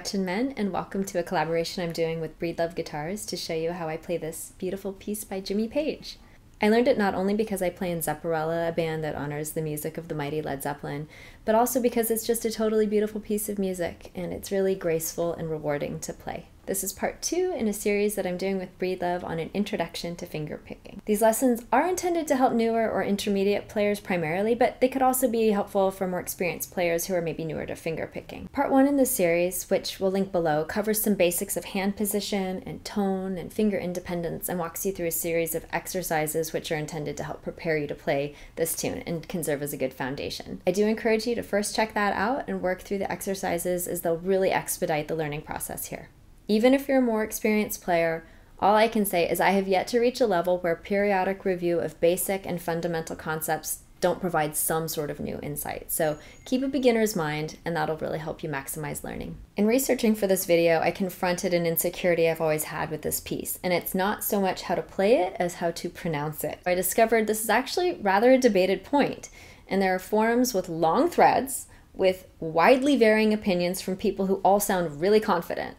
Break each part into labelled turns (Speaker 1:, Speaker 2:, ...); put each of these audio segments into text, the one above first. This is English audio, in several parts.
Speaker 1: Gretchen Menn, and welcome to a collaboration I'm doing with Breedlove Guitars to show you how I play this beautiful piece by Jimmy Page. I learned it not only because I play in Zepparella, a band that honors the music of the mighty Led Zeppelin, but also because it's just a totally beautiful piece of music, and it's really graceful and rewarding to play. This is part two in a series that I'm doing with Breedlove on an introduction to fingerpicking. These lessons are intended to help newer or intermediate players primarily, but they could also be helpful for more experienced players who are maybe newer to fingerpicking. Part one in this series, which we'll link below, covers some basics of hand position and tone and finger independence and walks you through a series of exercises which are intended to help prepare you to play this tune and can serve as a good foundation. I do encourage you to first check that out and work through the exercises as they'll really expedite the learning process here. Even if you're a more experienced player, all I can say is I have yet to reach a level where periodic review of basic and fundamental concepts don't provide some sort of new insight. So keep a beginner's mind, and that'll really help you maximize learning. In researching for this video, I confronted an insecurity I've always had with this piece, and it's not so much how to play it as how to pronounce it. I discovered this is actually rather a debated point, and there are forums with long threads with widely varying opinions from people who all sound really confident.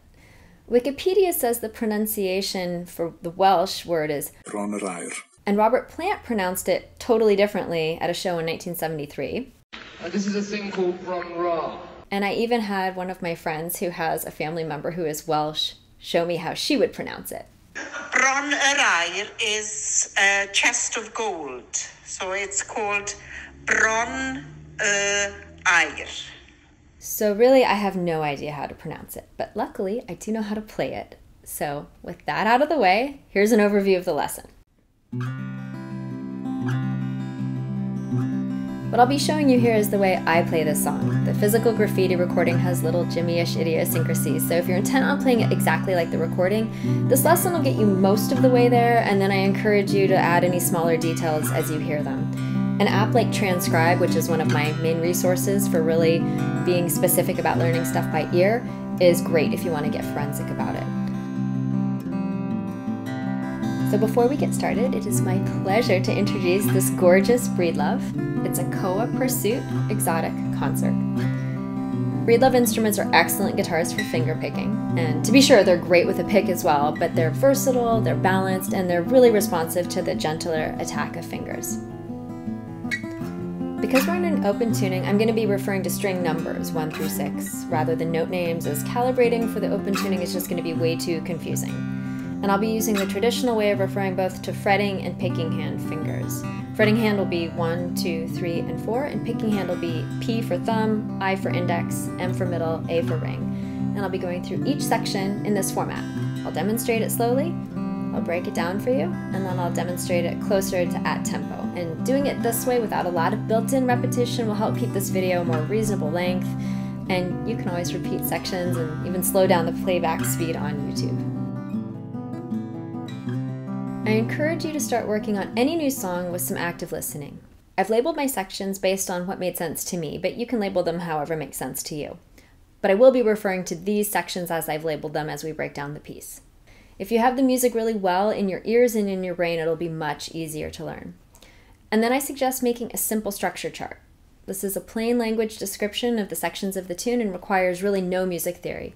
Speaker 1: Wikipedia says the pronunciation for the Welsh word is
Speaker 2: Bron
Speaker 1: and Robert Plant pronounced it totally differently at a show in 1973.
Speaker 3: Uh, this is a thing called Bron Ra.
Speaker 1: And I even had one of my friends who has a family member who is Welsh show me how she would pronounce it.
Speaker 4: Bron yr is a chest of gold. So it's called Bron y
Speaker 1: so really, I have no idea how to pronounce it, but luckily I do know how to play it. So with that out of the way, here's an overview of the lesson. What I'll be showing you here is the way I play this song. The physical graffiti recording has little Jimmy-ish idiosyncrasies, so if you're intent on playing it exactly like the recording, this lesson will get you most of the way there, and then I encourage you to add any smaller details as you hear them. An app like Transcribe, which is one of my main resources for really being specific about learning stuff by ear, is great if you want to get forensic about it. So before we get started, it is my pleasure to introduce this gorgeous Breedlove. It's a Koa Pursuit Exotic Concert. Breedlove instruments are excellent guitars for finger picking, and to be sure, they're great with a pick as well, but they're versatile, they're balanced, and they're really responsive to the gentler attack of fingers. Because we're in an open tuning, I'm going to be referring to string numbers 1 through 6 rather than note names as calibrating for the open tuning is just going to be way too confusing. And I'll be using the traditional way of referring both to fretting and picking hand fingers. Fretting hand will be 1, 2, 3, and 4, and picking hand will be P for thumb, I for index, M for middle, A for ring. And I'll be going through each section in this format. I'll demonstrate it slowly, I'll break it down for you, and then I'll demonstrate it closer to at tempo. And doing it this way without a lot of built-in repetition will help keep this video more reasonable length, and you can always repeat sections and even slow down the playback speed on YouTube. I encourage you to start working on any new song with some active listening. I've labeled my sections based on what made sense to me, but you can label them however makes sense to you. But I will be referring to these sections as I've labeled them as we break down the piece. If you have the music really well in your ears and in your brain, it'll be much easier to learn. And then I suggest making a simple structure chart. This is a plain language description of the sections of the tune and requires really no music theory.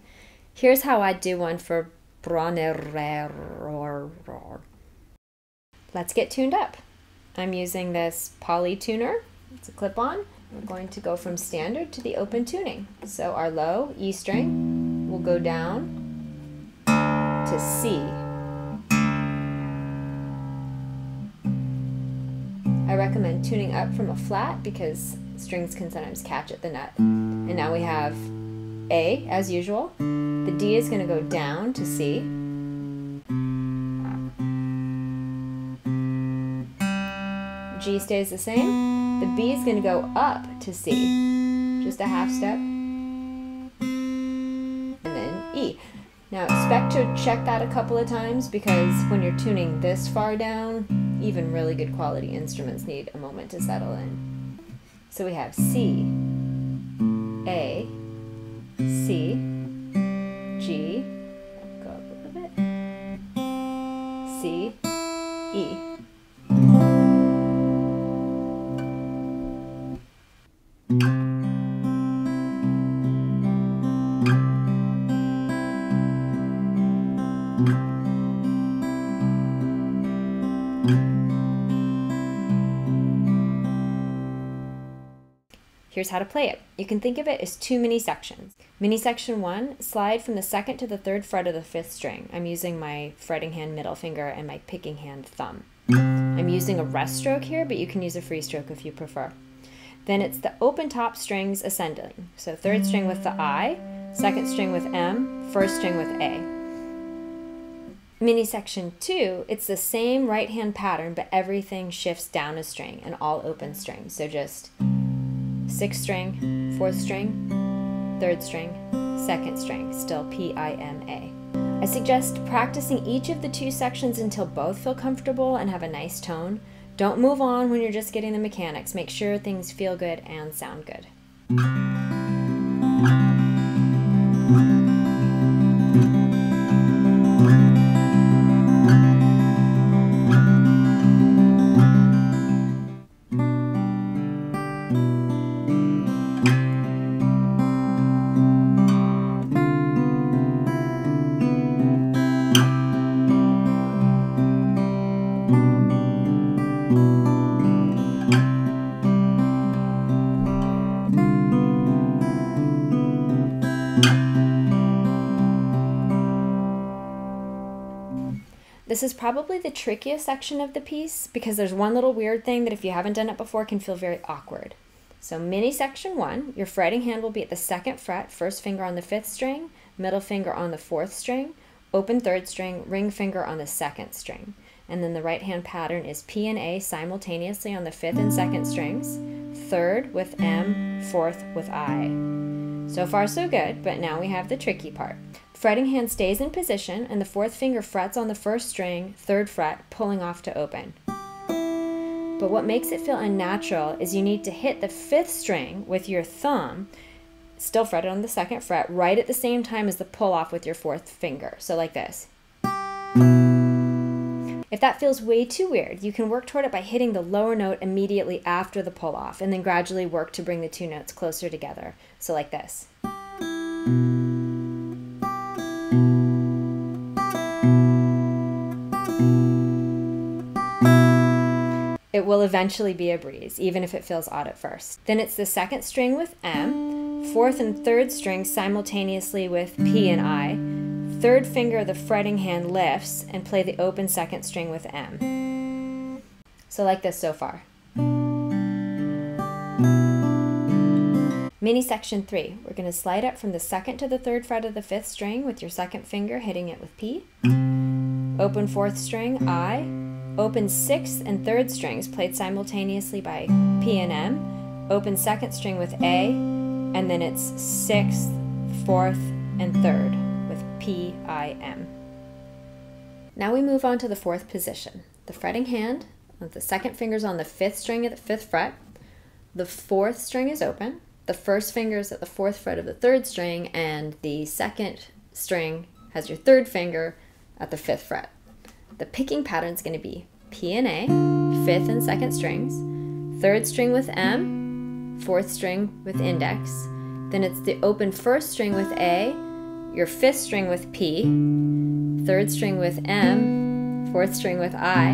Speaker 1: Here's how I'd do one for Bronner. Let's get tuned up. I'm using this Poly tuner. It's a clip-on. We're going to go from standard to the open tuning. So our low E string will go down to C. I recommend tuning up from a flat because strings can sometimes catch at the nut. And now we have A as usual. The D is going to go down to C. G stays the same. The B is going to go up to C, just a half step. To check that a couple of times because when you're tuning this far down, even really good quality instruments need a moment to settle in. So we have C, here's how to play it. You can think of it as two mini sections. Mini section one, slide from the second to the third fret of the fifth string. I'm using my fretting hand middle finger and my picking hand thumb. I'm using a rest stroke here, but you can use a free stroke if you prefer. Then it's the open top strings ascending. So third string with the I, second string with M, first string with A. Mini section two, it's the same right hand pattern, but everything shifts down a string and all open strings. So just sixth string, fourth string, third string, second string, still P I M A. I suggest practicing each of the two sections until both feel comfortable and have a nice tone. Don't move on when you're just getting the mechanics. Make sure things feel good and sound good. This is probably the trickiest section of the piece because there's one little weird thing that if you haven't done it before can feel very awkward. So mini section one, your fretting hand will be at the second fret, first finger on the fifth string, middle finger on the fourth string, open third string, ring finger on the second string. And then the right hand pattern is P and A simultaneously on the fifth and second strings, third with M, fourth with I. So far so good, but now we have the tricky part. Fretting hand stays in position and the fourth finger frets on the first string, third fret, pulling off to open. But what makes it feel unnatural is you need to hit the fifth string with your thumb, still fretted on the second fret, right at the same time as the pull off with your fourth finger. So, like this. If that feels way too weird, you can work toward it by hitting the lower note immediately after the pull off and then gradually work to bring the two notes closer together. So, like this. Will eventually be a breeze, even if it feels odd at first. Then it's the second string with M, fourth and third string simultaneously with P and I. Third finger of the fretting hand lifts and play the open second string with M. So, like this so far. Mini section three, we're going to slide up from the second to the third fret of the fifth string with your second finger hitting it with P. Open fourth string, I, Open sixth and third strings played simultaneously by P and M. Open second string with A, and then it's sixth, fourth, and third with P, I, M. Now we move on to the fourth position. The fretting hand, with the second finger's on the fifth string at the fifth fret. The fourth string is open. The first finger is at the fourth fret of the third string, and the second string has your third finger at the fifth fret. The picking pattern is going to be P and A, fifth and second strings, third string with M, fourth string with index. Then it's the open first string with A, your fifth string with P, third string with M, fourth string with I,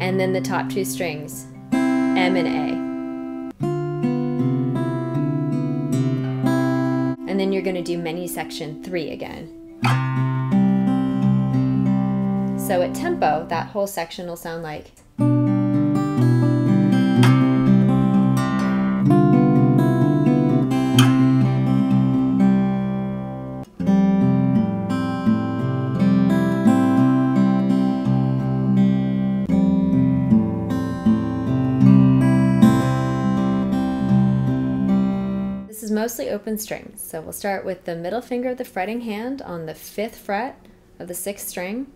Speaker 1: and then the top two strings, M and A. And then you're going to do mini section three again. So at tempo, that whole section will sound like. This is mostly open strings. So we'll start with the middle finger of the fretting hand on the fifth fret of the sixth string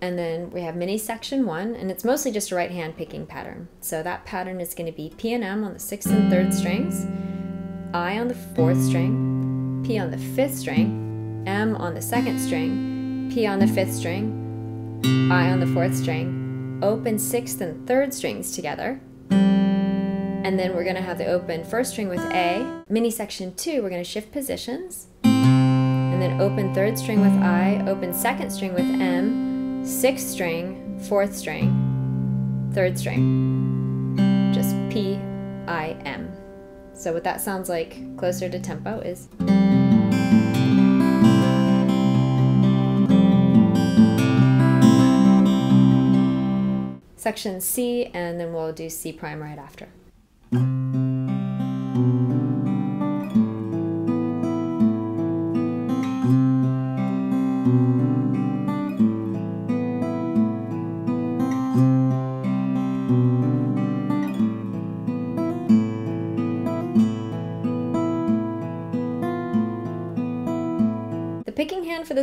Speaker 1: and then we have mini section one, and it's mostly just a right hand picking pattern. So that pattern is going to be P and M on the sixth and third strings, I on the fourth string, P on the fifth string, M on the second string, P on the fifth string, I on the fourth string, open sixth and third strings together. And then we're going to have the open first string with A. Mini section two, we're going to shift positions. And then open third string with I, open second string with M, sixth string, fourth string, third string. Just P, I, M. So what that sounds like closer to tempo is. Section C, and then we'll do C prime right after.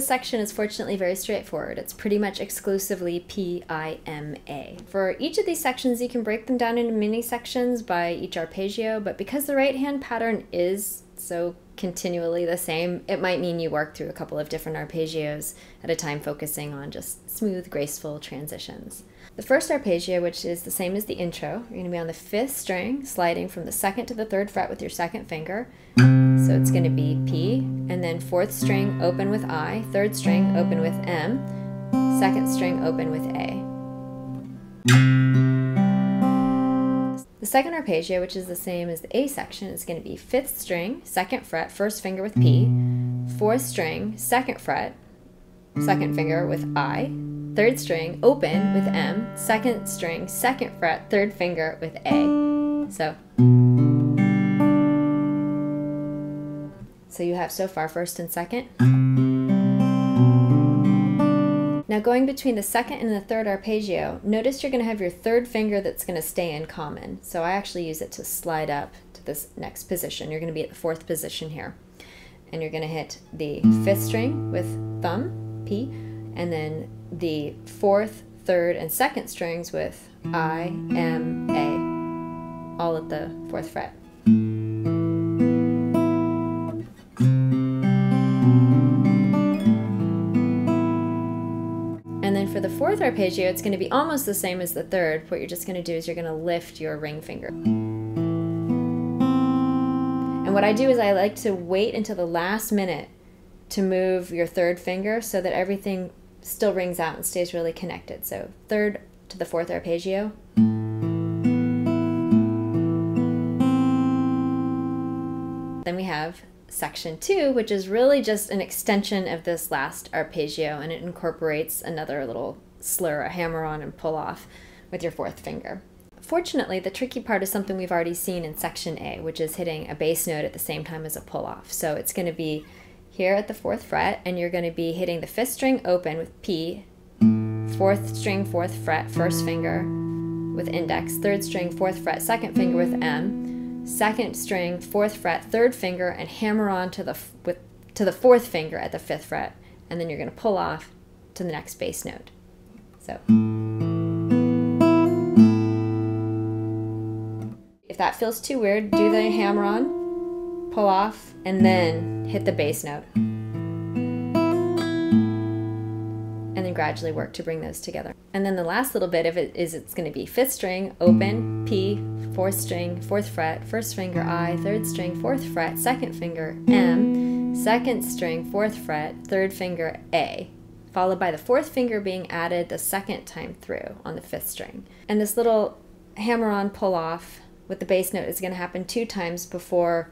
Speaker 1: Section is fortunately very straightforward. It's pretty much exclusively P-I-M-A. For each of these sections, you can break them down into mini sections by each arpeggio, but because the right hand pattern is so continually the same, it might mean you work through a couple of different arpeggios at a time, focusing on just smooth, graceful transitions. The first arpeggio, which is the same as the intro, you're going to be on the fifth string, sliding from the second to the third fret with your second finger. So it's going to be P, and then fourth string open with I, third string open with M, second string open with A. The second arpeggio, which is the same as the A section, is going to be fifth string, second fret, first finger with P, fourth string, second fret, second finger with I, third string open with M, second string, second fret, third finger with A. So So you have so far first and second. Now going between the second and the third arpeggio, notice you're going to have your third finger that's going to stay in common. So I actually use it to slide up to this next position. You're going to be at the fourth position here. And you're going to hit the fifth string with thumb, P, and then the fourth, third, and second strings with I, M, A, all at the fourth fret. Fourth arpeggio, it's going to be almost the same as the third. What you're just going to do is you're going to lift your ring finger. And what I do is I like to wait until the last minute to move your third finger so that everything still rings out and stays really connected. So third to the fourth arpeggio. Then we have section two, which is really just an extension of this last arpeggio, and it incorporates another little slur, a hammer on and pull off with your fourth finger. Fortunately, the tricky part is something we've already seen in section A, which is hitting a bass note at the same time as a pull off. So it's going to be here at the fourth fret, and you're going to be hitting the fifth string open with P, fourth string, fourth fret, first finger with index, third string, fourth fret, second finger with M, second string, fourth fret, third finger, and hammer on to the with to the fourth finger at the fifth fret, and then you're going to pull off to the next bass note. So. If that feels too weird, do the hammer on, pull off, and then hit the bass note. And then gradually work to bring those together. And then the last little bit of it is it's going to be fifth string, open, P, fourth string, fourth fret, first finger I, third string, fourth fret, second finger M, second string, fourth fret, third finger A, followed by the fourth finger being added the second time through on the fifth string. And this little hammer on pull off with the bass note is going to happen two times before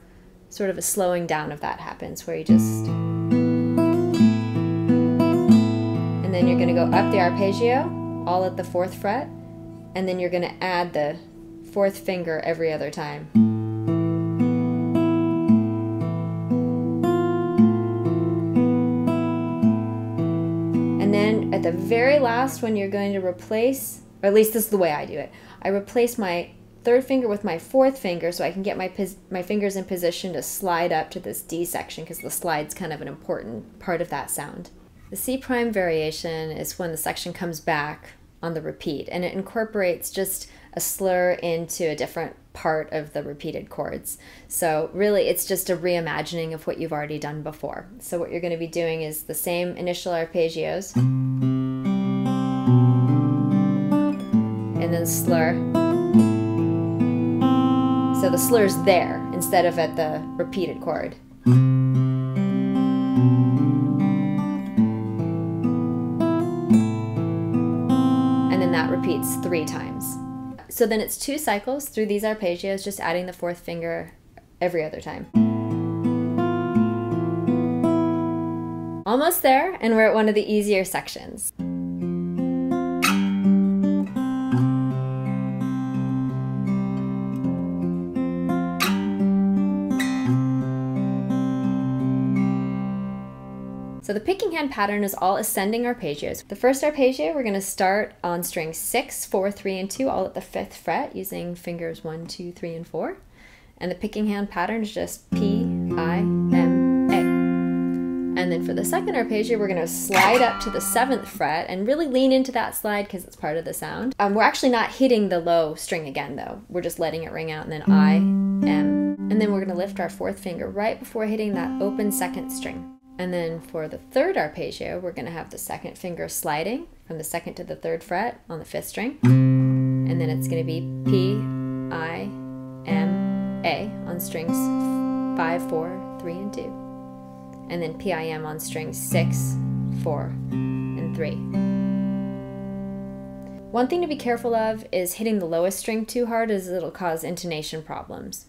Speaker 1: sort of a slowing down of that happens, where you just. And then you're going to go up the arpeggio, all at the fourth fret, and then you're going to add the fourth finger every other time. At the very last, when you're going to replace, or at least this is the way I do it, I replace my third finger with my fourth finger so I can get my my fingers in position to slide up to this D section because the slide's kind of an important part of that sound. The C prime variation is when the section comes back on the repeat and it incorporates just a slur into a different part of the repeated chords. So really it's just a reimagining of what you've already done before. So what you're going to be doing is the same initial arpeggios and then slur. So the slur's there instead of at the repeated chord. And then that repeats three times. So then it's two cycles through these arpeggios, just adding the fourth finger every other time. Almost there, and we're at one of the easier sections. Picking hand pattern is all ascending arpeggios. The first arpeggio, we're going to start on string 6, 4, 3, and 2, all at the 5th fret using fingers 1, 2, 3, and 4. And the picking hand pattern is just P, I, M, A. And then for the second arpeggio, we're going to slide up to the 7th fret and really lean into that slide because it's part of the sound. Um, we're actually not hitting the low string again though. We're just letting it ring out and then I, M. And then we're going to lift our fourth finger right before hitting that open second string. And then for the third arpeggio, we're going to have the second finger sliding from the second to the third fret on the fifth string. And then it's going to be P, I, M, A on strings 5, 4, 3, and 2. And then P, I, M on strings 6, 4, and 3. One thing to be careful of is hitting the lowest string too hard as it'll cause intonation problems.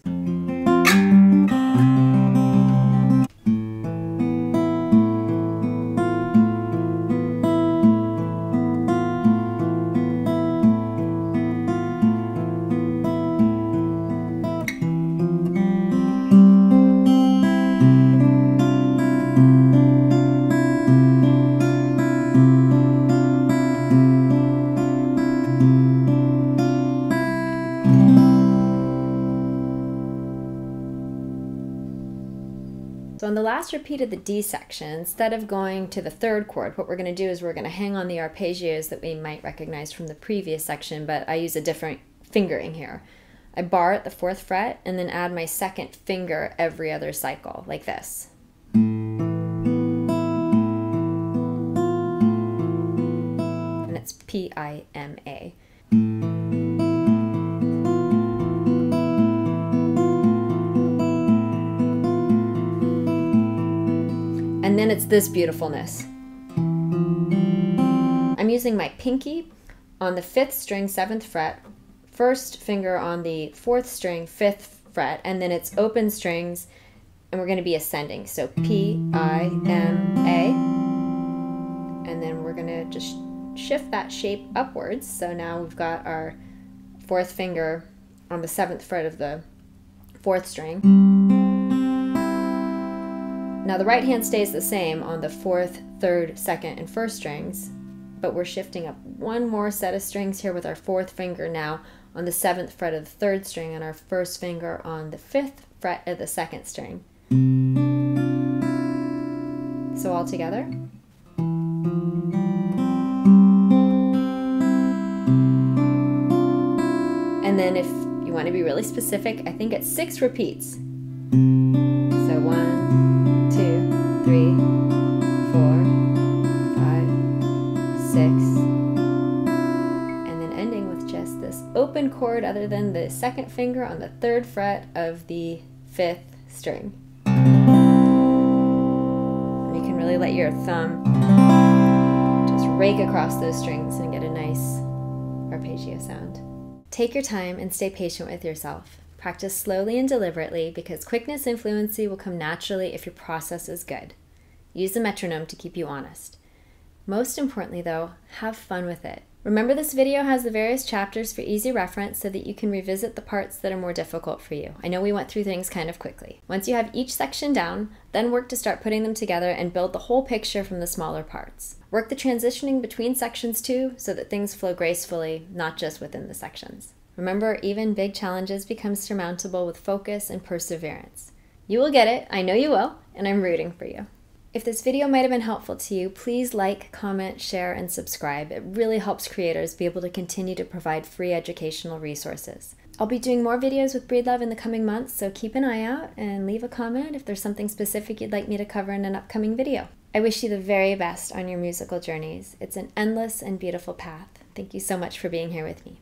Speaker 1: Last repeat of the D section, instead of going to the third chord, what we're going to do is we're going to hang on the arpeggios that we might recognize from the previous section, but I use a different fingering here. I bar at the fourth fret and then add my second finger every other cycle, like this. And it's P-I-M-A. And it's this beautifulness. I'm using my pinky on the fifth string, seventh fret, first finger on the fourth string, fifth fret, and then it's open strings, and we're going to be ascending. So P, I, M, A. And then we're going to just shift that shape upwards. So now we've got our fourth finger on the seventh fret of the fourth string. Now the right hand stays the same on the fourth, third, second, and first strings, but we're shifting up one more set of strings here with our fourth finger now on the seventh fret of the third string and our first finger on the fifth fret of the second string. So all together. And then if you want to be really specific, I think it's six repeats. Chord other than the second finger on the third fret of the fifth string. And you can really let your thumb just rake across those strings and get a nice arpeggio sound. Take your time and stay patient with yourself. Practice slowly and deliberately because quickness and fluency will come naturally if your process is good. Use the metronome to keep you honest. Most importantly, though, have fun with it. Remember, this video has the various chapters for easy reference so that you can revisit the parts that are more difficult for you. I know we went through things kind of quickly. Once you have each section down, then work to start putting them together and build the whole picture from the smaller parts. Work the transitioning between sections too so that things flow gracefully, not just within the sections. Remember, even big challenges become surmountable with focus and perseverance. You will get it, I know you will, and I'm rooting for you. If this video might have been helpful to you, please like, comment, share, and subscribe. It really helps creators be able to continue to provide free educational resources. I'll be doing more videos with Breedlove in the coming months, so keep an eye out and leave a comment if there's something specific you'd like me to cover in an upcoming video. I wish you the very best on your musical journeys. It's an endless and beautiful path. Thank you so much for being here with me.